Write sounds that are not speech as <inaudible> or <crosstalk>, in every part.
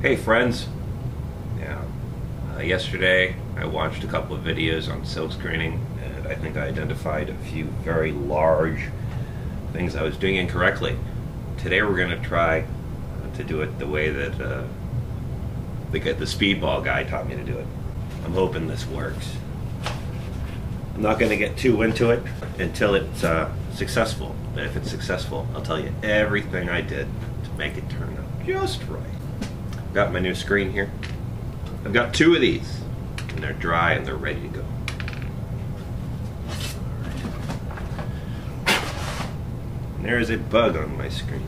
Hey friends. Yeah. Uh, yesterday I watched a couple of videos on silk screening and I think I identified a few very large things I was doing incorrectly. Today we're going to try uh, to do it the way that uh, the, the speedball guy taught me to do it. I'm hoping this works. I'm not going to get too into it until it's uh, successful. But if it's successful, I'll tell you everything I did to make it turn out just right. Got my new screen here. I've got two of these, and they're dry and they're ready to go. And there is a bug on my screen.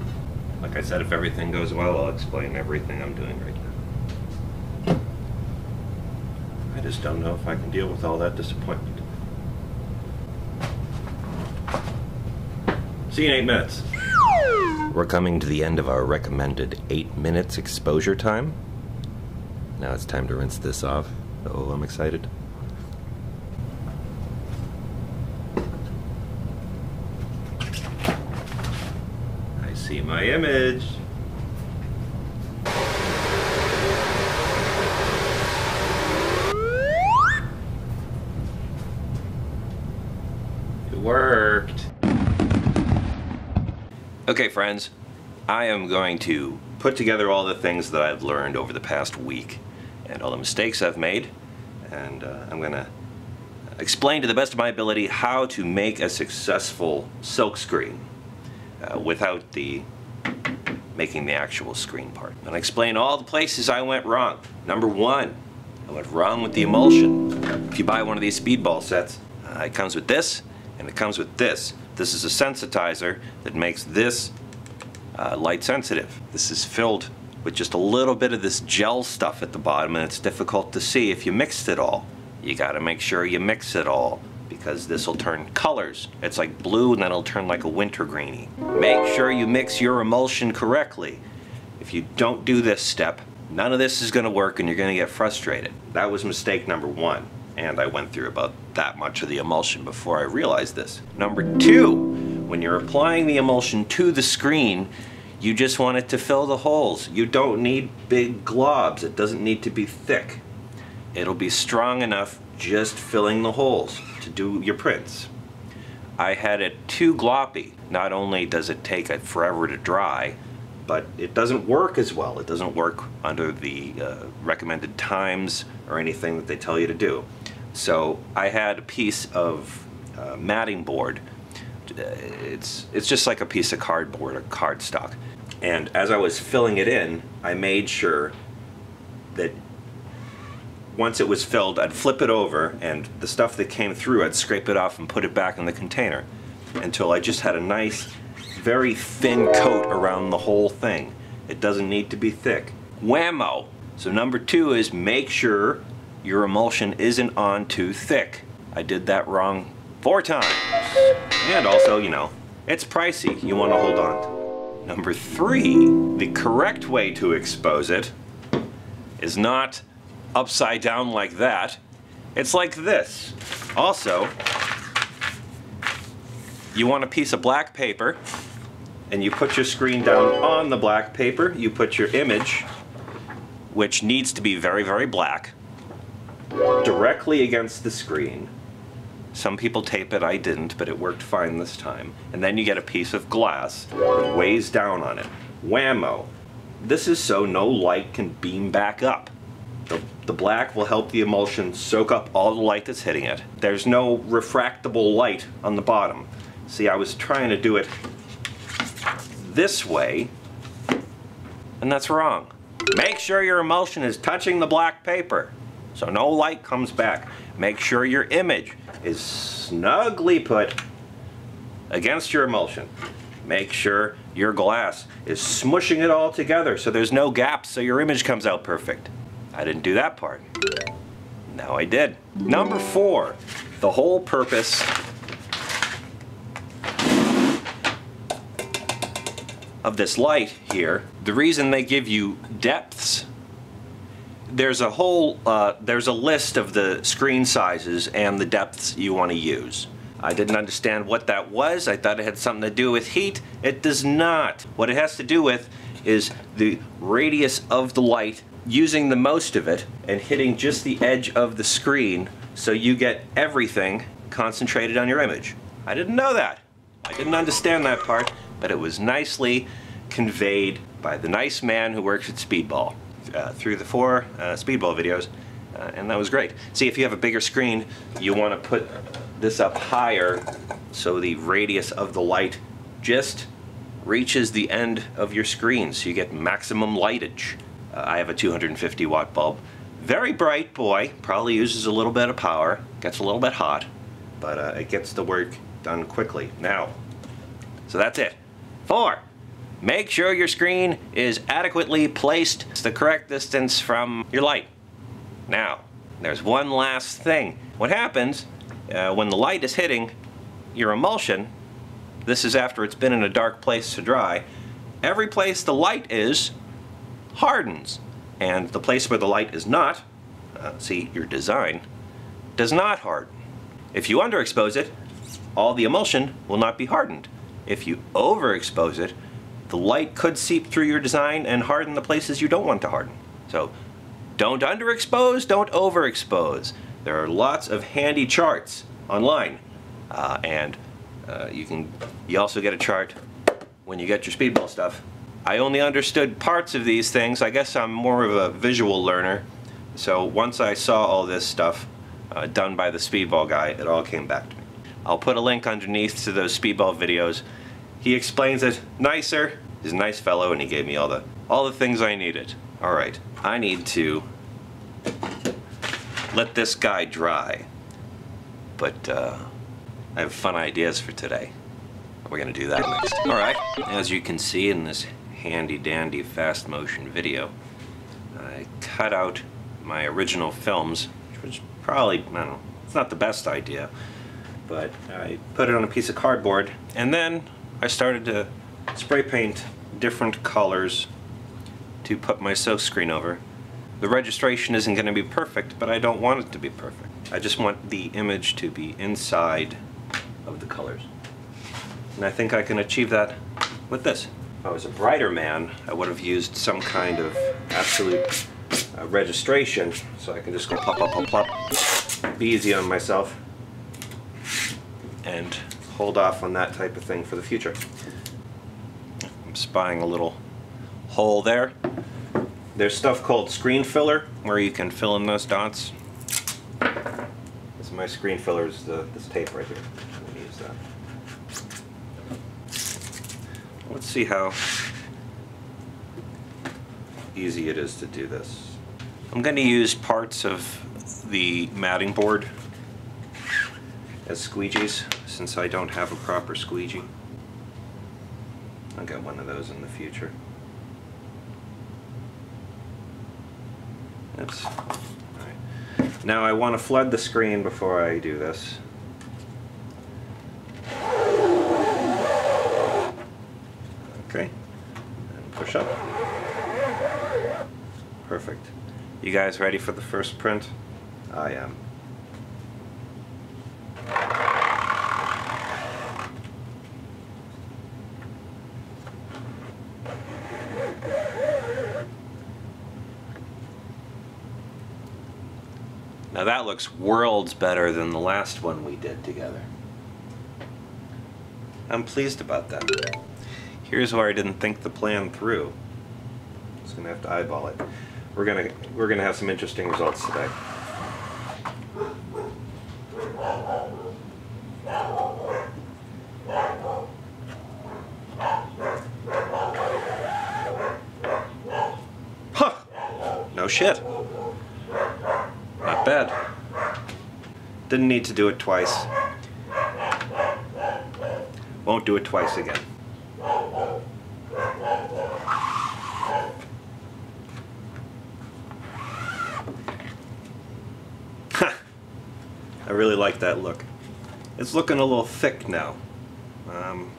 Like I said, if everything goes well, I'll explain everything I'm doing right now. I just don't know if I can deal with all that disappointment. See you in eight minutes. We're coming to the end of our recommended eight minutes exposure time. Now it's time to rinse this off. Oh, I'm excited. I see my image. It worked. Okay, friends, I am going to put together all the things that I've learned over the past week and all the mistakes I've made, and uh, I'm going to explain to the best of my ability how to make a successful silk screen uh, without the making the actual screen part. And explain all the places I went wrong. Number one, I went wrong with the emulsion. If you buy one of these speedball sets, uh, it comes with this and it comes with this. This is a sensitizer that makes this uh, light sensitive. This is filled with just a little bit of this gel stuff at the bottom and it's difficult to see if you mixed it all. You gotta make sure you mix it all because this will turn colors. It's like blue and then it'll turn like a wintergreeny. Make sure you mix your emulsion correctly. If you don't do this step, none of this is gonna work and you're gonna get frustrated. That was mistake number one and I went through about that much of the emulsion before I realized this. Number two, when you're applying the emulsion to the screen, you just want it to fill the holes. You don't need big globs. It doesn't need to be thick. It'll be strong enough just filling the holes to do your prints. I had it too gloppy. Not only does it take it forever to dry, but it doesn't work as well. It doesn't work under the uh, recommended times or anything that they tell you to do. So I had a piece of uh, matting board. Uh, it's, it's just like a piece of cardboard or cardstock. And as I was filling it in, I made sure that once it was filled, I'd flip it over and the stuff that came through, I'd scrape it off and put it back in the container until I just had a nice, very thin coat around the whole thing. It doesn't need to be thick. Whammo! So number two is make sure your emulsion isn't on too thick. I did that wrong four times. And also, you know, it's pricey. You want to hold on. Number three, the correct way to expose it is not upside down like that. It's like this. Also, you want a piece of black paper and you put your screen down on the black paper. You put your image, which needs to be very, very black, directly against the screen. Some people tape it, I didn't, but it worked fine this time. And then you get a piece of glass that weighs down on it. Whammo! This is so no light can beam back up. The, the black will help the emulsion soak up all the light that's hitting it. There's no refractable light on the bottom. See, I was trying to do it this way, and that's wrong. Make sure your emulsion is touching the black paper so no light comes back. Make sure your image is snugly put against your emulsion. Make sure your glass is smushing it all together so there's no gaps so your image comes out perfect. I didn't do that part. Now I did. Number four, the whole purpose of this light here, the reason they give you depths there's a whole, uh, there's a list of the screen sizes and the depths you want to use. I didn't understand what that was. I thought it had something to do with heat. It does not. What it has to do with is the radius of the light using the most of it and hitting just the edge of the screen so you get everything concentrated on your image. I didn't know that. I didn't understand that part, but it was nicely conveyed by the nice man who works at Speedball uh, through the four uh, Speedball videos, uh, and that was great. See, if you have a bigger screen, you want to put this up higher so the radius of the light just reaches the end of your screen so you get maximum lightage. Uh, I have a 250 watt bulb. Very bright boy, probably uses a little bit of power, gets a little bit hot, but uh, it gets the work done quickly. Now, so that's it. Four, make sure your screen is adequately placed the correct distance from your light. Now, there's one last thing. What happens uh, when the light is hitting your emulsion, this is after it's been in a dark place to dry, every place the light is hardens. And the place where the light is not, uh, see your design, does not harden. If you underexpose it, all the emulsion will not be hardened. If you overexpose it, the light could seep through your design and harden the places you don't want to harden. So don't underexpose, don't overexpose. There are lots of handy charts online. Uh, and uh, you can you also get a chart when you get your speedball stuff. I only understood parts of these things. I guess I'm more of a visual learner. So once I saw all this stuff uh, done by the speedball guy, it all came back to me. I'll put a link underneath to those speedball videos. He explains it nicer. He's a nice fellow and he gave me all the all the things I needed. All right, I need to let this guy dry. But uh, I have fun ideas for today. We're gonna do that next. All right, as you can see in this handy dandy fast motion video, I cut out my original films, which was probably, I don't know, it's not the best idea, but I put it on a piece of cardboard and then I started to spray paint different colors to put my silk screen over. The registration isn't going to be perfect, but I don't want it to be perfect. I just want the image to be inside of the colors. And I think I can achieve that with this. If I was a brighter man, I would have used some kind of absolute uh, registration, so I can just go plop, plop, plop, plop, be easy on myself, and hold off on that type of thing for the future. I'm spying a little hole there. There's stuff called screen filler, where you can fill in those dots. This is my screen filler is the, this tape right here. I'm gonna use that. Let's see how easy it is to do this. I'm going to use parts of the matting board as squeegees since I don't have a proper squeegee. I'll get one of those in the future. Oops. Right. Now I want to flood the screen before I do this. Okay. And push up. Perfect. You guys ready for the first print? I am. Now that looks worlds better than the last one we did together. I'm pleased about that. Here's where I didn't think the plan through. Just gonna have to eyeball it. We're gonna we're gonna have some interesting results today. Huh! No shit. Bad. Didn't need to do it twice. Won't do it twice again. I really like that look. It's looking a little thick now. Um,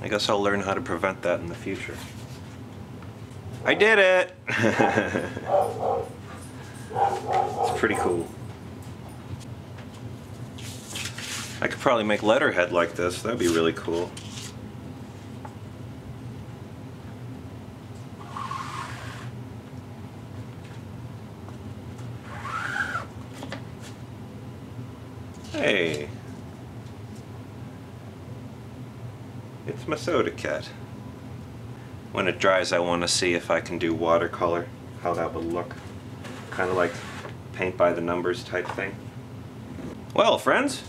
I guess I'll learn how to prevent that in the future. I did it! <laughs> It's pretty cool. I could probably make letterhead like this. That'd be really cool. Hey. It's my soda cat. When it dries, I want to see if I can do watercolor, how that would look. Kind of like paint by the numbers type thing. Well, friends,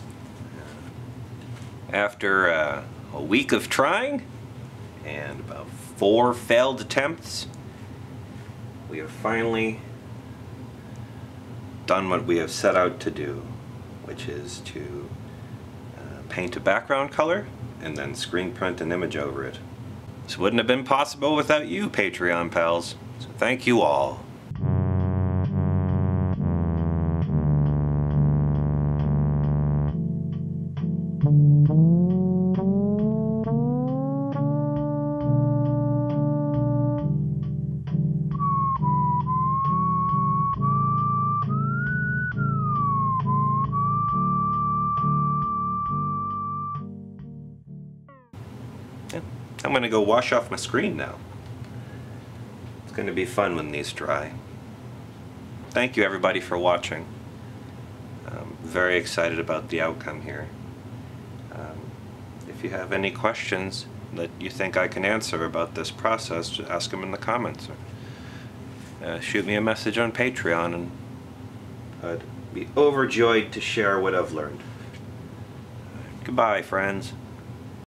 after uh, a week of trying and about four failed attempts, we have finally done what we have set out to do, which is to uh, paint a background color and then screen print an image over it. This wouldn't have been possible without you, Patreon pals. So thank you all. Gonna go wash off my screen now. It's gonna be fun when these dry. Thank you everybody for watching. I'm very excited about the outcome here. Um, if you have any questions that you think I can answer about this process, just ask them in the comments. Or, uh, shoot me a message on Patreon and I'd be overjoyed to share what I've learned. Goodbye, friends.